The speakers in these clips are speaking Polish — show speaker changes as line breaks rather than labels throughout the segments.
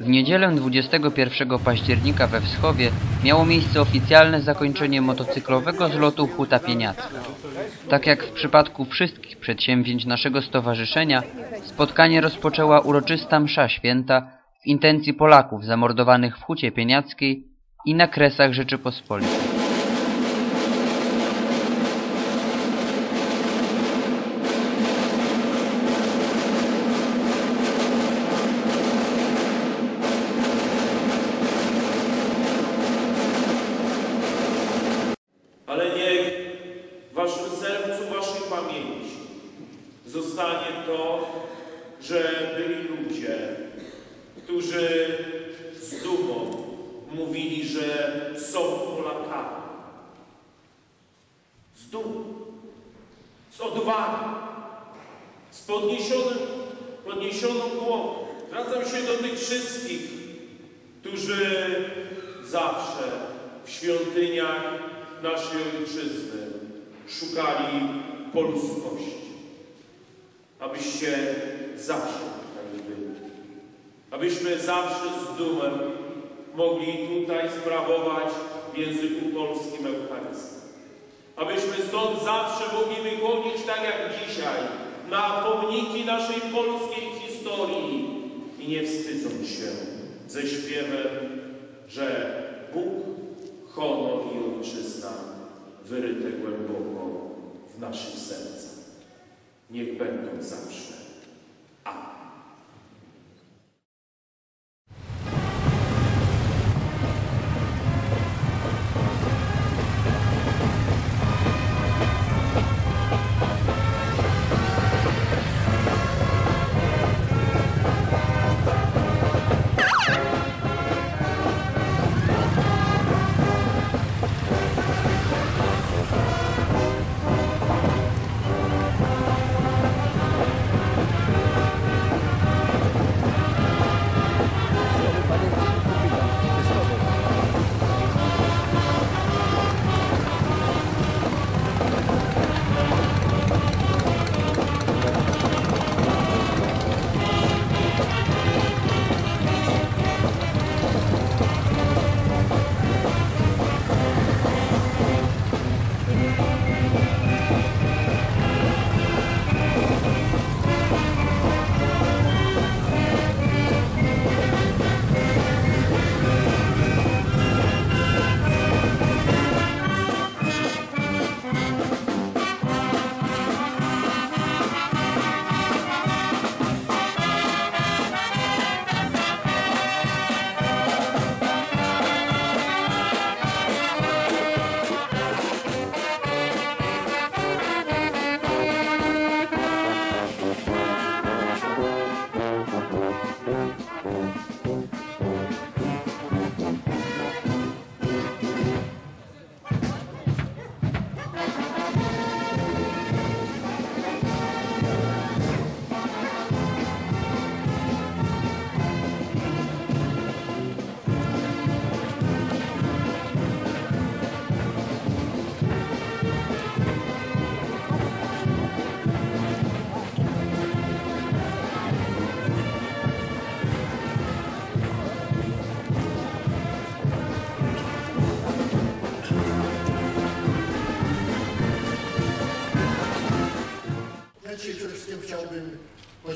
W niedzielę 21 października we Wschowie miało miejsce oficjalne zakończenie motocyklowego zlotu Huta Pieniacka. Tak jak w przypadku wszystkich przedsięwzięć naszego stowarzyszenia, spotkanie rozpoczęła uroczysta msza święta w intencji Polaków zamordowanych w Hucie Pieniackiej i na Kresach Rzeczypospolitej.
Waszym sercu, waszej pamięci zostanie to, że byli ludzie, którzy z dumą mówili, że są Polakami. Z dumą, z odwagą, z podniesionym, podniesioną głową. Zwracam się do tych wszystkich, którzy zawsze w świątyniach naszej ojczyzny szukali poludzkości. Abyście zawsze takimi byli. Abyśmy zawsze z dumą mogli tutaj sprawować w języku polskim Eucharystię. Abyśmy stąd zawsze mogli wychodzić tak jak dzisiaj na pomniki naszej polskiej historii i nie wstydząc się ze śpiewem, że Bóg, honor i ojczyzna wyryte głęboko w naszych sercach. Niech będą zawsze.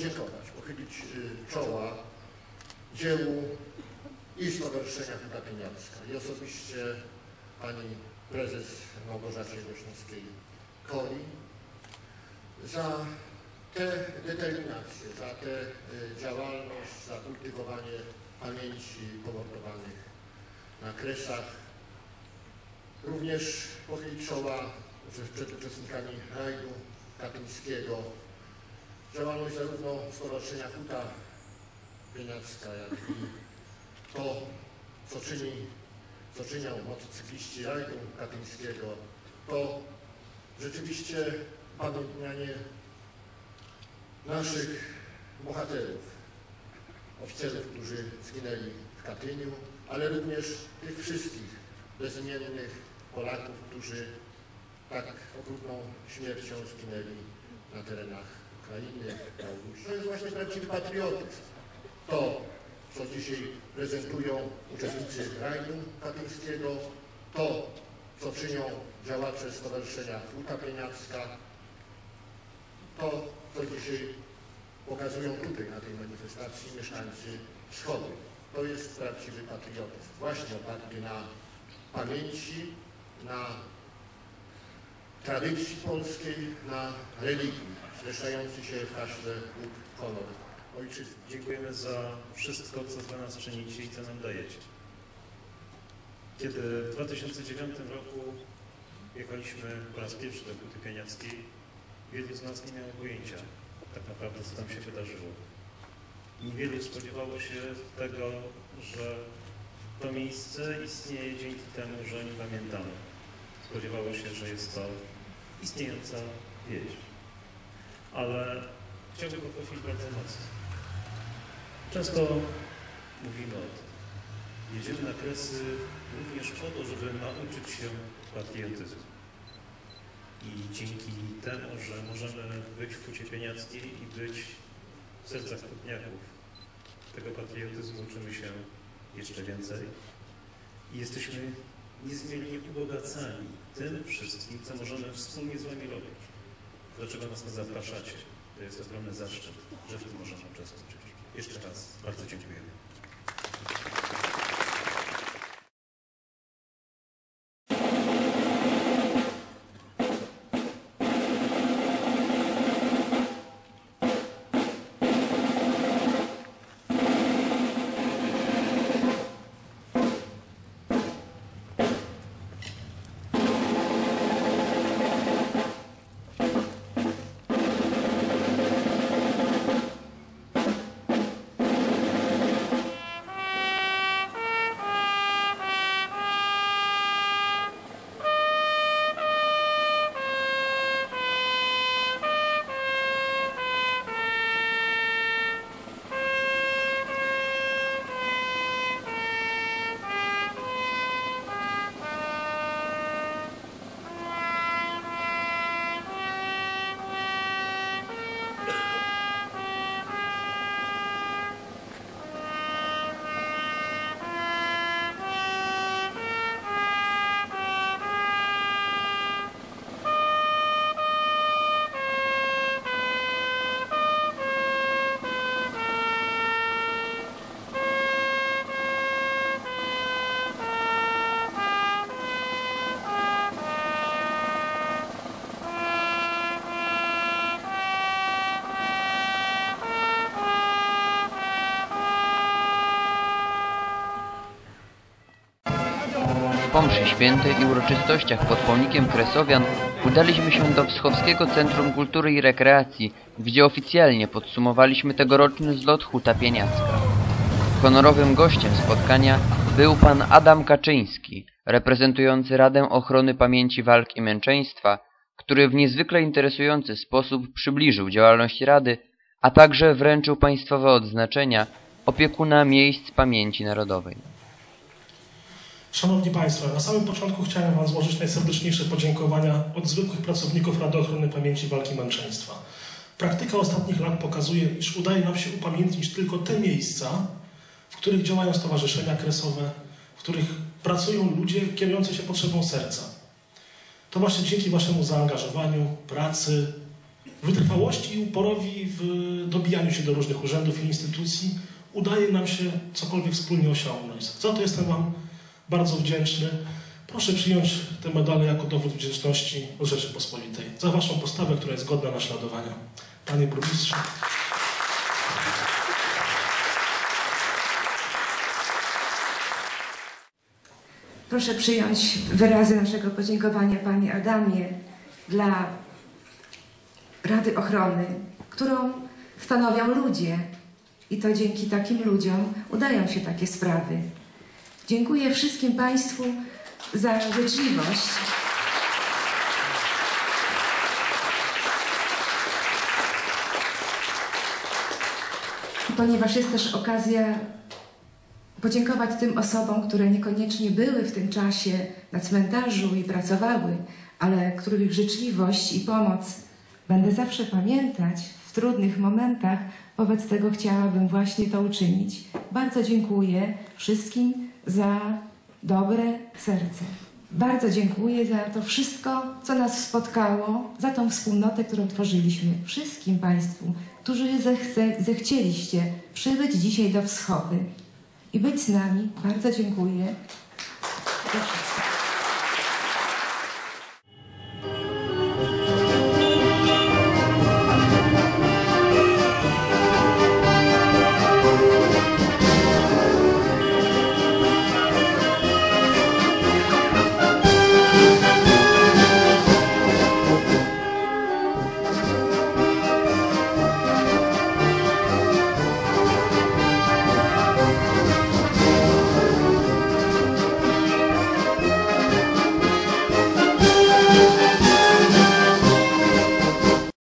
Podziękować, pochylić y, czoła dziełu i Stowarzyszenia Huta Pieniacka i osobiście pani prezes Małgorzacie Gośnickiej-Koli za tę determinację, za tę działalność, za kultywowanie pamięci pomordowanych na Kresach. Również pochylić czoła przed uczestnikami rajdu katyńskiego. Działalność zarówno Stowarzyszenia Huta Pieniacka, jak i to, co czyni, co czynią motocykliści rajdu katyńskiego, to rzeczywiście pamiętnianie naszych bohaterów, oficerów, którzy zginęli w Katyniu, ale również tych wszystkich bezimiennych Polaków, którzy tak okrutną śmiercią zginęli na terenach Ukrainy. To jest właśnie prawdziwy patriotyzm. To, co dzisiaj prezentują uczestnicy rajdu katyńskiego, to, co czynią działacze Stowarzyszenia Huta Pieniacka, to, co dzisiaj pokazują tutaj na tej manifestacji mieszkańcy wschodu. To jest prawdziwy patriotyzm, właśnie oparty na pamięci, na tradycji polskiej, na religii, zrzeszający się w haśle lub honor ojczyzny.
Dziękujemy za wszystko, co dla nas czynicie i co nam dajecie. Kiedy w 2009 roku jechaliśmy po raz pierwszy do Huty Pieniackiej, wielu z nas nie miało pojęcia tak naprawdę, co tam się wydarzyło. Niewielu spodziewało się tego, że to miejsce istnieje dzięki temu, że nie pamiętamy. Spodziewało się, że jest to istniejąca wieś. Ale chciałbym poprosić bardzo mocno. Często mówimy o tym. Jedziemy na kresy również po to, żeby nauczyć się patriotyzmu. I dzięki temu, że możemy być w Hucie Pieniackiej i być w sercach Kutniaków, tego patriotyzmu uczymy się jeszcze więcej. I jesteśmy niezmiernie ubogacani tym wszystkim, co możemy wspólnie z Wami robić. Dlaczego nas nie zapraszacie? To jest ogromny zaszczyt, że w tym możemy uczestniczyć. Jeszcze raz bardzo dziękujemy.
Po mszy świętej i uroczystościach pod pomnikiem Kresowian udaliśmy się do Wschowskiego Centrum Kultury i Rekreacji, gdzie oficjalnie podsumowaliśmy tegoroczny zlot Huta Pieniacka. Honorowym gościem spotkania był pan Adam Kaczyński, reprezentujący Radę Ochrony Pamięci Walk i Męczeństwa, który w niezwykle interesujący sposób przybliżył działalność Rady, a także wręczył państwowe odznaczenia opiekuna miejsc pamięci narodowej.
Szanowni Państwo, na samym początku chciałem Wam złożyć najserdeczniejsze podziękowania od zwykłych pracowników Rady Ochrony Pamięci Walki Męczeństwa. Praktyka ostatnich lat pokazuje, iż udaje nam się upamiętnić tylko te miejsca, w których działają stowarzyszenia kresowe, w których pracują ludzie kierujący się potrzebą serca. To właśnie dzięki Waszemu zaangażowaniu, pracy, wytrwałości i uporowi w dobijaniu się do różnych urzędów i instytucji udaje nam się cokolwiek wspólnie osiągnąć. Za to jestem Wam bardzo wdzięczny. Proszę przyjąć te medale jako dowód wdzięczności Rzeczypospolitej za Waszą postawę, która jest godna naśladowania. Panie Burmistrzu.
Proszę przyjąć wyrazy naszego podziękowania Panie Adamie dla Rady Ochrony, którą stanowią ludzie. I to dzięki takim ludziom udają się takie sprawy. Dziękuję wszystkim Państwu za życzliwość. Ponieważ jest też okazja podziękować tym osobom, które niekoniecznie były w tym czasie na cmentarzu i pracowały, ale których życzliwość i pomoc będę zawsze pamiętać. w trudnych momentach. Wobec tego chciałabym właśnie to uczynić. Bardzo dziękuję wszystkim za dobre serce. Bardzo dziękuję za to wszystko, co nas spotkało, za tą wspólnotę, którą tworzyliśmy. Wszystkim Państwu, którzy zechce, zechcieliście przybyć dzisiaj do Wschody i być z nami. Bardzo dziękuję.